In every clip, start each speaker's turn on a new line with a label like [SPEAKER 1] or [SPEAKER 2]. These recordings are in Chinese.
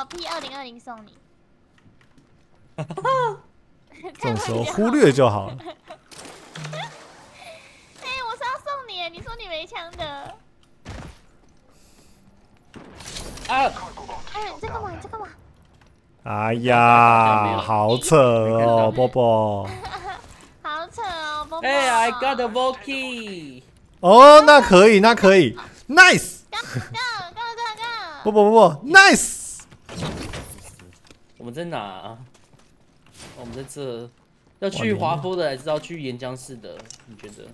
[SPEAKER 1] 我 P 二零二零送你。
[SPEAKER 2] 这种时候忽略就好了。
[SPEAKER 1] 哎，我是要送你，你说你没枪的。
[SPEAKER 3] 啊！
[SPEAKER 1] 哎，你在干嘛？你在干嘛？
[SPEAKER 2] 哎呀，好扯哦，波波。
[SPEAKER 1] 好扯哦，波波。
[SPEAKER 3] 哎，I got a Voki。
[SPEAKER 2] 哦，那可以，那可以，Nice。
[SPEAKER 1] go go go go。
[SPEAKER 2] 波波波波，Nice。
[SPEAKER 3] 我们在哪？我们在这。要去华坡的，还是要去岩浆市的？你觉得？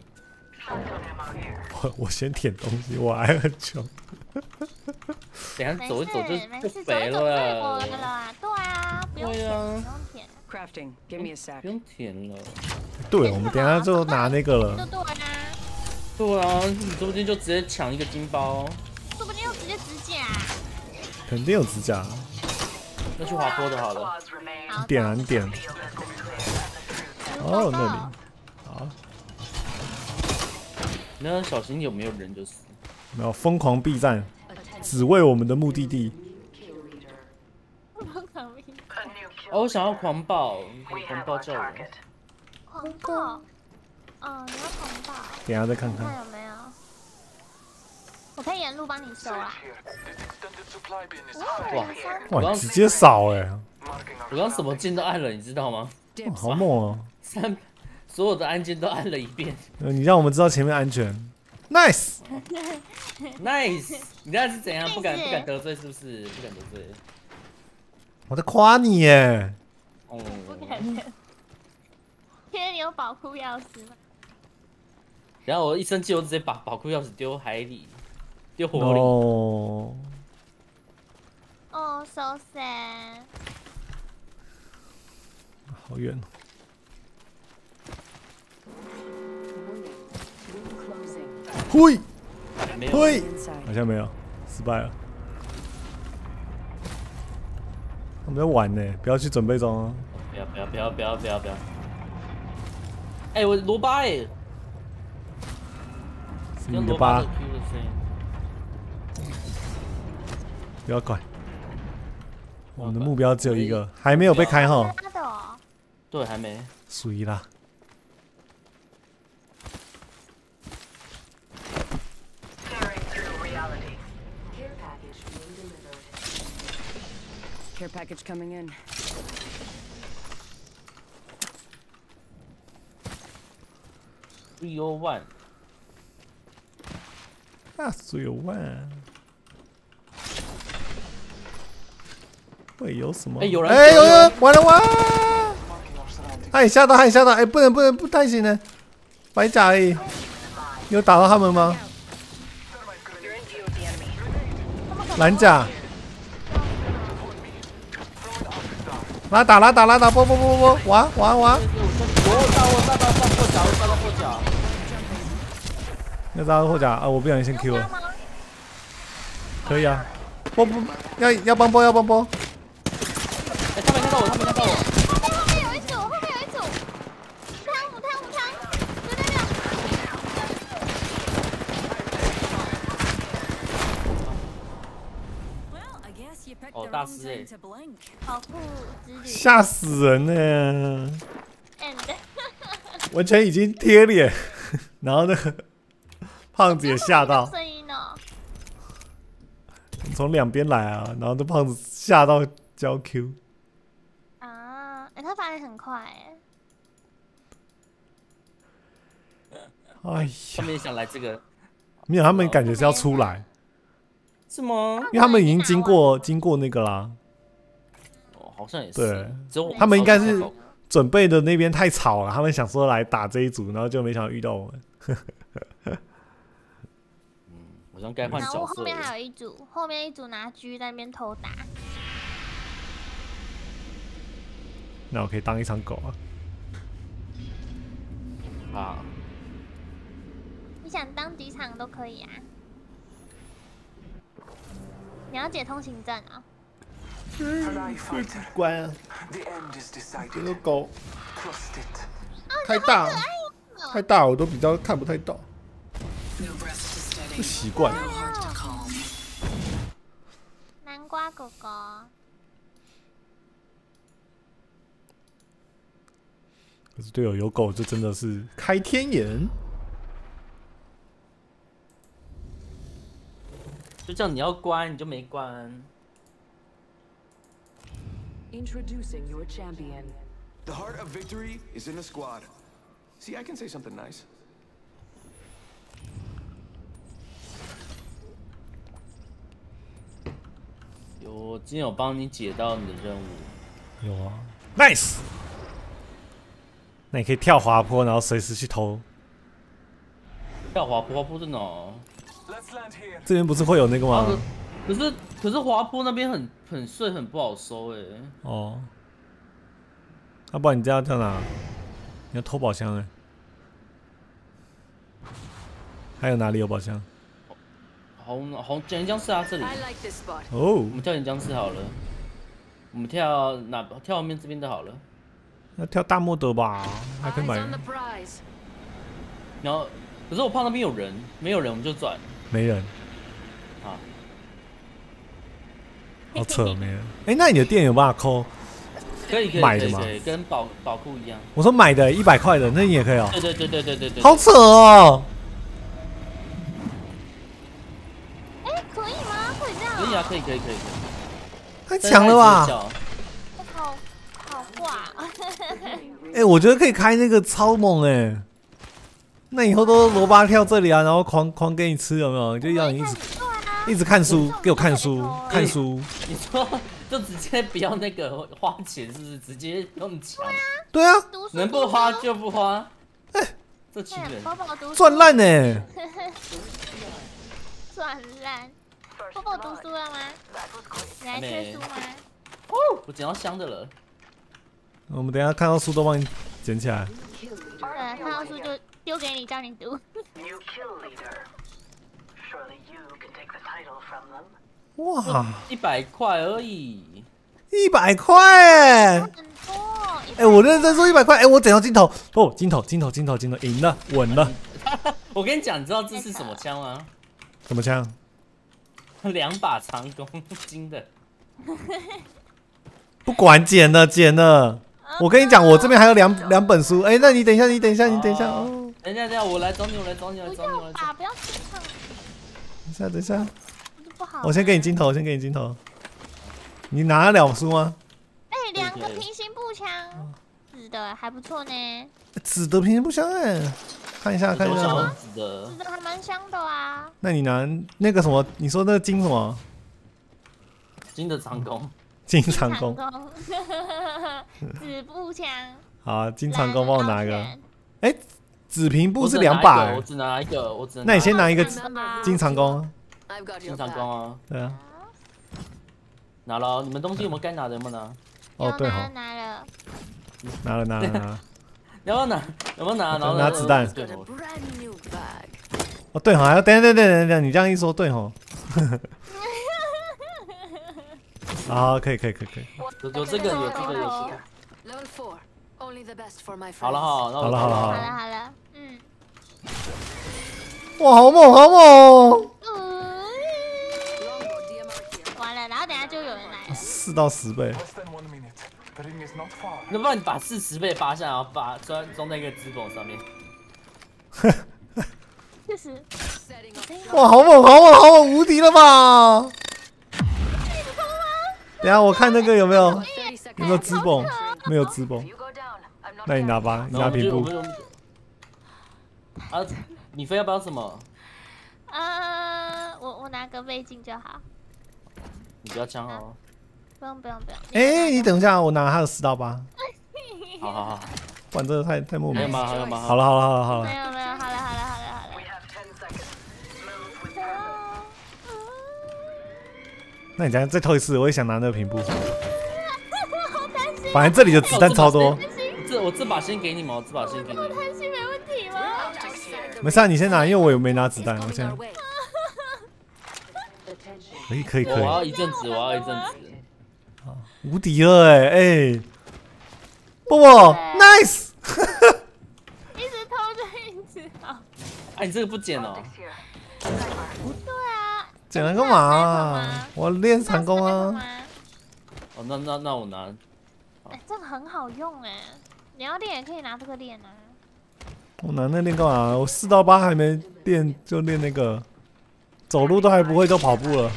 [SPEAKER 2] 我 我先舔东西，我还很穷。
[SPEAKER 3] 等下走一走就就
[SPEAKER 1] 肥
[SPEAKER 3] 了。
[SPEAKER 1] 对啊，不用舔，不用舔。
[SPEAKER 3] Crafting，give me a sec。不用舔了。
[SPEAKER 2] 对，我们等下就拿那个了。
[SPEAKER 1] 对啊。
[SPEAKER 3] 对啊，你说不定就直接抢一个金包。
[SPEAKER 1] 说不定又直接指甲。
[SPEAKER 2] 肯定有指甲。
[SPEAKER 3] 那去滑坡的好了。
[SPEAKER 2] 你点啊，你点。哦，那里，好。
[SPEAKER 3] 你要小心有没有人就死。
[SPEAKER 2] 没有疯狂避战，只为我们的目的地。
[SPEAKER 3] 哦，我想要狂暴，狂暴叫我。
[SPEAKER 1] 狂暴。哦，你要狂暴。
[SPEAKER 2] 等下再看看。
[SPEAKER 1] 我可以沿路帮你收啊。
[SPEAKER 3] 哇
[SPEAKER 2] 哇，直接扫哎！
[SPEAKER 3] 我刚什么键都按了，你知道吗？
[SPEAKER 2] 好猛哦！
[SPEAKER 3] 三，所有的按键都按了一遍。
[SPEAKER 2] 你让我们知道前面安全
[SPEAKER 3] ，nice，nice。你那是怎样？不敢不敢得罪是不是？不敢得罪。
[SPEAKER 2] 我在夸你耶。
[SPEAKER 1] 哦。不敢。因为你有宝库钥匙吗？
[SPEAKER 3] 然后我一生气，我直接把宝库钥匙丢海里，丢火里。
[SPEAKER 2] 哦。
[SPEAKER 1] 哦，so sad。
[SPEAKER 2] 好远。嘿，嘿，好像没有，失败了。我们在玩呢，不要去准备中
[SPEAKER 3] 啊！不要不要不要不要不要不要！哎，我罗巴哎，
[SPEAKER 2] 你的巴，不要管。我们的目标只有一个，还没有被开哈。
[SPEAKER 3] 对，还没。
[SPEAKER 2] 属于啦。
[SPEAKER 4] Care package coming in.
[SPEAKER 3] Three o one.
[SPEAKER 2] 啊，three o one。会有什么？
[SPEAKER 3] 哎，有人！
[SPEAKER 2] 哎，有人！完了完！哎，吓到，哎，吓到！哎，不能，不能，不太行呢。白甲而已。有打到他们吗？蓝甲。拉打拉打拉打，不不不不不，玩玩玩！
[SPEAKER 3] 我炸我炸到炸破甲，我炸到破甲。
[SPEAKER 2] 要炸到破甲啊！我不小心先 Q 了。可以啊，波波要要帮波要帮波。
[SPEAKER 3] 哎，他没看到我，他没看到我。
[SPEAKER 1] 后面后面有一组，后面有一组。汤姆汤姆汤，对对
[SPEAKER 3] 对。哦，大师哎。
[SPEAKER 2] 吓死人呢！完全已经贴脸，然后那个 胖子也吓到。
[SPEAKER 1] 声音呢？
[SPEAKER 2] 从两边来啊，然后这胖子吓到交 Q。
[SPEAKER 1] 啊，哎，他反应很快哎。
[SPEAKER 2] 哎呀，
[SPEAKER 3] 他们也想来这个。
[SPEAKER 2] 没有，他们感觉是要出来。
[SPEAKER 3] 是吗？
[SPEAKER 2] 因为他们已经经过经过那个啦。
[SPEAKER 3] 哦好像也是，
[SPEAKER 2] 对，他们应该是准备的那边太吵了，他们想说来打这一组，然后就没想到遇到我们。
[SPEAKER 3] 嗯，好像该换角色。
[SPEAKER 1] 后面还有一组，后面一组拿狙在那边偷打。
[SPEAKER 2] 那我可以当一场狗啊！
[SPEAKER 3] 啊！
[SPEAKER 1] 你想当几场都可以啊！你要解通行证啊！
[SPEAKER 2] 关啊！这个狗太大，太大，我都比较看不太到，不 习惯。
[SPEAKER 1] 南瓜狗狗，
[SPEAKER 2] 可是队友有狗，就真的是开天眼。
[SPEAKER 3] 就叫你要关，你就没关。
[SPEAKER 4] Introducing your champion.
[SPEAKER 5] The heart of victory is in the squad. See, I can say something nice.
[SPEAKER 3] 有，我今天有帮你解到你的任务。
[SPEAKER 2] 有啊，nice。那你可以跳滑坡，然后随时去偷。
[SPEAKER 3] 跳滑坡，滑坡真的哦。
[SPEAKER 5] Let's land here.
[SPEAKER 2] 这边不是会有那个吗？
[SPEAKER 3] 可是可是滑坡那边很很碎，很不好收哎。
[SPEAKER 2] 哦，要、不然你这样跳哪？你要偷宝箱哎、还有哪里有宝箱？
[SPEAKER 3] 红红岩浆室啊，这里。
[SPEAKER 4] Like.
[SPEAKER 2] 哦
[SPEAKER 3] 我，们跳岩浆室好了。我们跳哪？跳后面这边的好了。
[SPEAKER 2] 要跳大莫德吧？还可以买.
[SPEAKER 3] 然后，可是我怕那边有人，没有人我们就转。
[SPEAKER 2] 没人，
[SPEAKER 3] 好，
[SPEAKER 2] 好扯没人。哎、那你的店有办法扣？
[SPEAKER 3] 可以可以
[SPEAKER 2] 买的吗
[SPEAKER 3] 可以可以，跟宝宝库一样。
[SPEAKER 2] 我说买的一百块的，那你也可以哦、
[SPEAKER 3] 对对对对对对对。
[SPEAKER 2] 好扯哦、
[SPEAKER 1] 哎，可以吗？可以这样？
[SPEAKER 3] 可以啊，可以可以可以可以。
[SPEAKER 2] 太强了吧！哎、我觉得可以开那个超猛哎、那以后都罗巴跳这里啊，然后狂狂给你吃，有没有？就要你一直
[SPEAKER 1] 对啊，
[SPEAKER 2] 一直看书，给我看书看书。
[SPEAKER 3] 你说就直接不要那个花钱，是不是？直接用抢，
[SPEAKER 2] 对啊，
[SPEAKER 1] 读书
[SPEAKER 3] 能不花就不花。哎这群人，
[SPEAKER 1] 宝宝读书
[SPEAKER 2] 赚烂呢。
[SPEAKER 1] 赚烂。宝宝读书了吗？你还缺书吗？
[SPEAKER 3] 哦我捡到香的了。
[SPEAKER 2] 我们等一下看到书都帮你捡起来。
[SPEAKER 1] 对，看到书就丢给你，叫你读。
[SPEAKER 6] New kill leader. Surely you can take the title from them.
[SPEAKER 2] 哇，
[SPEAKER 3] 一百块而已。
[SPEAKER 2] 一百块哎！
[SPEAKER 1] 很多。
[SPEAKER 2] 哎、我认真说一百块，哎，我捡到金头，哦，金头，金头，金头，金头，赢了，稳了。
[SPEAKER 3] 我跟你讲，你知道这是什么枪吗？
[SPEAKER 2] 什么枪？
[SPEAKER 3] 两把长弓，金的。
[SPEAKER 2] 不管捡了，捡了。我跟你讲，我这边还有两两本书。哎、那你等一下，你等一下，你等一下，
[SPEAKER 3] 哦
[SPEAKER 2] 哦，
[SPEAKER 3] 等一下，等一下，我来找你，我来找你，我来
[SPEAKER 1] 不
[SPEAKER 3] 找你，不
[SPEAKER 1] 要不要
[SPEAKER 2] 等一下，等一下，
[SPEAKER 1] 不好。
[SPEAKER 2] 我先给你金头，我先给你金头。你拿得了书吗？
[SPEAKER 1] 哎，两个平行步枪，紫的，还不错呢，
[SPEAKER 2] 紫的平行步枪哎，看一下，看一下
[SPEAKER 3] 我想。要纸的
[SPEAKER 1] 紫，的，还蛮香的啊。
[SPEAKER 2] 那你拿那个什么？你说那个金什么？
[SPEAKER 3] 金的长弓。
[SPEAKER 2] 金长弓。
[SPEAKER 1] 弓，子步枪。
[SPEAKER 2] 好，金长弓帮我拿一个。
[SPEAKER 1] 蓝
[SPEAKER 2] 哎、纸屏布
[SPEAKER 3] 我只
[SPEAKER 2] 是两把、欸
[SPEAKER 3] 拿一个我，只拿一个，我只能。
[SPEAKER 2] 那你先拿一个金长弓。
[SPEAKER 3] 金长.弓啊，
[SPEAKER 2] 对啊。
[SPEAKER 3] 拿了哦。你们东西有没有该拿的？有没有拿？
[SPEAKER 2] 哦，对
[SPEAKER 1] 有拿了
[SPEAKER 2] 哈，
[SPEAKER 1] 拿了，
[SPEAKER 2] 拿了拿了拿了。
[SPEAKER 3] 有没有拿？有没有拿？然后
[SPEAKER 2] 拿子弹.哦，对哈，还要等等等等等，你这样一说，对哈。好，可以可以可以可以。
[SPEAKER 3] 有有这个有这个有这个。
[SPEAKER 4] Level four. Only the best for my friends.
[SPEAKER 3] 好了哈，那我
[SPEAKER 2] 好了好了好
[SPEAKER 1] 好
[SPEAKER 2] 了
[SPEAKER 1] 了好了，嗯。
[SPEAKER 2] 哇，好猛好猛！
[SPEAKER 1] 完了，然后等下就有人来了。
[SPEAKER 2] 四到十倍
[SPEAKER 3] 不然你把四十倍发下来，然后把装装在一个纸筒上面。
[SPEAKER 1] 确实，
[SPEAKER 2] 哇，好猛好猛好猛，无敌了吧？等一下我看那个有没有有没有.资本？没有资本那你拿吧，拿屏幕
[SPEAKER 3] 就我们。就啊，你非要不要什么？
[SPEAKER 1] 呃，我我拿个倍镜就好，
[SPEAKER 3] 你不要枪哦。
[SPEAKER 1] 不用不用不用。
[SPEAKER 2] 哎，你等一下，我拿他的四到八，
[SPEAKER 3] 好好好，
[SPEAKER 2] 不然这个太太莫名。
[SPEAKER 3] 还有吗？还有吗？
[SPEAKER 2] 好了好了好了好了，
[SPEAKER 1] 没有没有，好了好了
[SPEAKER 2] 那你这样再偷一次，我也想拿那个屏幕。
[SPEAKER 1] 好担心，
[SPEAKER 2] 反正这里的子弹超多，
[SPEAKER 3] 这我这把先给你嘛，我这把先给你我
[SPEAKER 1] 贪心没问题吗？
[SPEAKER 2] 没事啊，你先拿，因为我也没拿子弹，我
[SPEAKER 4] our
[SPEAKER 2] 在
[SPEAKER 4] way.
[SPEAKER 2] 可以可以
[SPEAKER 3] 我要，一阵子，我要一阵子。
[SPEAKER 2] 无敌了哎哎，波波 nice，
[SPEAKER 1] 一直偷着一直好。
[SPEAKER 3] 哎，你这个不捡哦.
[SPEAKER 1] 对啊，
[SPEAKER 2] 捡了干嘛啊？我练长弓啊。
[SPEAKER 3] 哦，那那那我拿。
[SPEAKER 1] 哎，这个很好用哎，你要练也可以拿这个练啊。
[SPEAKER 2] 我拿那练干嘛？我四到八还没练就练那个，走路都还不会就跑步了。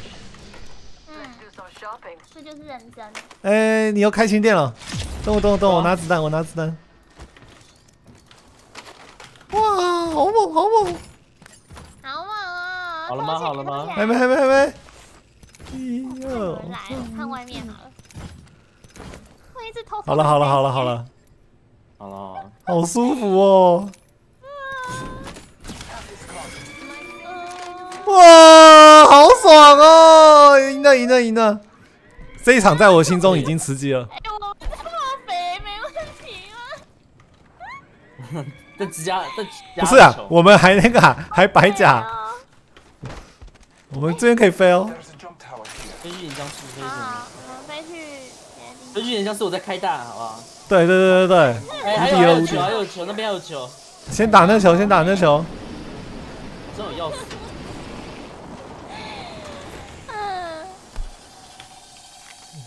[SPEAKER 1] 嗯
[SPEAKER 6] ，Do some shopping.
[SPEAKER 1] 这就是认真。
[SPEAKER 2] 哎、你又开新店了？等我等我等我，我拿子弹，我拿子弹。哇，好猛好猛！
[SPEAKER 1] 好
[SPEAKER 3] 了吗好了吗
[SPEAKER 2] 还没还没还没。哎呦
[SPEAKER 1] 来，我看外面好了。我一直偷偷。
[SPEAKER 2] 好了好了好了好。了，
[SPEAKER 3] 好了，
[SPEAKER 2] 好舒服哦！哇，好爽哦！赢了赢了赢了！这一场在我心中已经吃鸡了。
[SPEAKER 1] 哎，我这么肥没问题吗？
[SPEAKER 3] 这指甲这
[SPEAKER 2] 不是啊，我们还那个、啊、还白甲，
[SPEAKER 1] 哦
[SPEAKER 2] 我们这边可以飞哦。
[SPEAKER 3] 飞去岩浆树，飞去
[SPEAKER 1] 好飞去别的地
[SPEAKER 3] 飞去岩浆树，我在开大，好不好？
[SPEAKER 2] 对对对对对，
[SPEAKER 3] 哎，还有球，还有球，那边还有球，
[SPEAKER 2] 先打那球，先打那球。
[SPEAKER 3] 真有钥匙。
[SPEAKER 1] 方。嗯，
[SPEAKER 2] 等一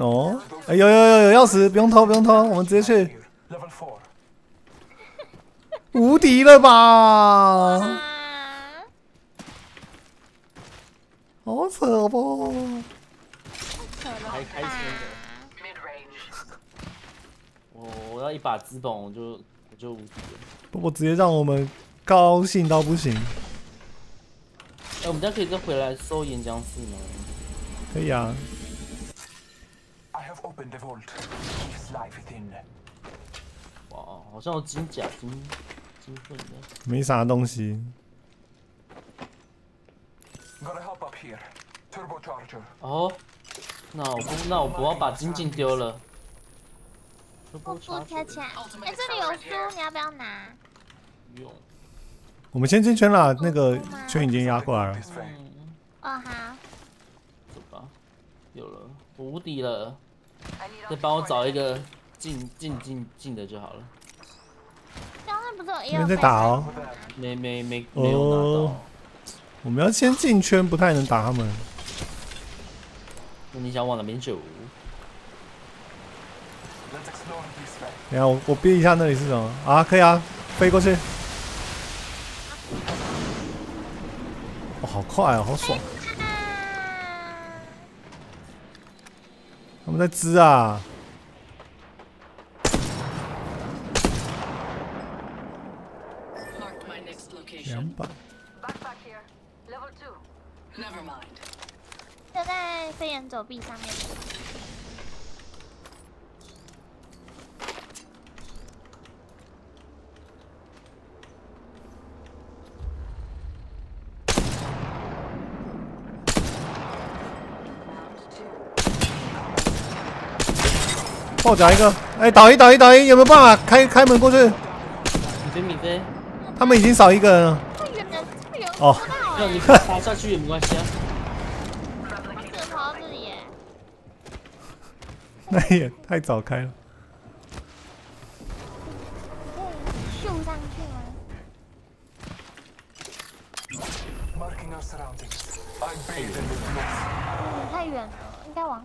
[SPEAKER 2] no，哎、有有有有钥匙，不用偷不用偷，我们直接去.无敌了吧？
[SPEAKER 1] 啊，
[SPEAKER 2] 好扯不？
[SPEAKER 3] 还开车
[SPEAKER 1] 吧
[SPEAKER 3] 的？我我要一把资本，我就我就无敌了。
[SPEAKER 2] 我直接让我们高兴到不行。
[SPEAKER 3] 哎，我们家可以再回来收岩浆室吗？
[SPEAKER 2] 可以啊
[SPEAKER 5] have opened the vault. Keys lie within.
[SPEAKER 3] 哇，好像有金甲金金粉的。
[SPEAKER 2] 没啥东西。
[SPEAKER 5] Gotta hop up here. Turbocharger.
[SPEAKER 3] 哦，那我不那我不要把金镜丢了。
[SPEAKER 1] 不不跳起来。哎，这里有书，你要不要拿？
[SPEAKER 3] 用。
[SPEAKER 2] 我们先进圈了，那个圈已经压过来了。
[SPEAKER 3] 嗯，
[SPEAKER 1] 哦，好。
[SPEAKER 3] 走吧。有了，我无敌了。再帮我找一个近近近近的就好了。
[SPEAKER 1] 刚刚不是有一
[SPEAKER 2] 那边在打哦，
[SPEAKER 3] 没没没没有拿到
[SPEAKER 2] 哦。我们要先进圈，不太能打他们。
[SPEAKER 3] 那你想往哪边走.
[SPEAKER 2] 等下我我憋一下那里是什么啊？可以啊，飞过去。哇、好快哦，好爽！他们在织啊两
[SPEAKER 4] location.
[SPEAKER 2] 百。
[SPEAKER 6] backpack here. Level two.
[SPEAKER 4] Never mind.
[SPEAKER 1] 就在飞檐走壁上面。
[SPEAKER 2] 爆甲一个，哎、倒一倒一倒一，有没有办法开开门过去？
[SPEAKER 3] 米飞米飞，
[SPEAKER 2] 他们已经少一个人了。
[SPEAKER 1] 太远了，太远了，
[SPEAKER 2] 哦
[SPEAKER 3] 你
[SPEAKER 1] 哎。
[SPEAKER 3] 爬下去也没关系啊。
[SPEAKER 1] 这里。
[SPEAKER 2] 那也太早开了。
[SPEAKER 1] 可以秀上去吗
[SPEAKER 5] ？Marking our surroundings. I'm bathed in the glow.
[SPEAKER 1] 嗯，太远了，应该往。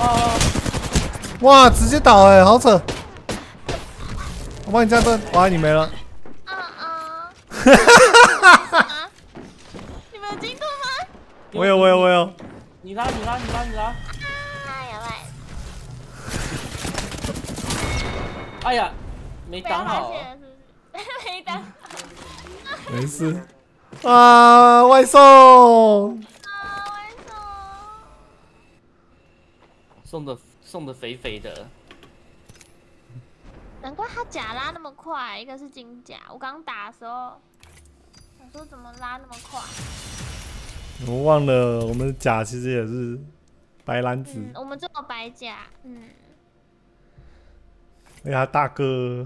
[SPEAKER 2] 哦，哇，直接倒哎、好扯！我帮你加盾，哇，你没了。
[SPEAKER 1] 啊啊！啊你们有进度吗？
[SPEAKER 2] 我有我有我有。
[SPEAKER 3] 你拉你拉你拉你拉。
[SPEAKER 1] 哎呀喂！
[SPEAKER 3] 哎呀，没挡好。
[SPEAKER 1] 没挡。
[SPEAKER 2] 没事。啊，外送！
[SPEAKER 1] 啊，为什么？
[SPEAKER 3] 送的送的肥肥的。
[SPEAKER 1] 难怪他甲拉那么快，一个是金甲。我刚打的时候，想说怎么拉那么快？
[SPEAKER 2] 我忘了，我们的甲其实也是白蓝子，
[SPEAKER 1] 嗯，我们这个白甲，嗯，
[SPEAKER 2] 哎呀大哥